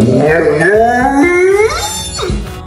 Yeah, yeah.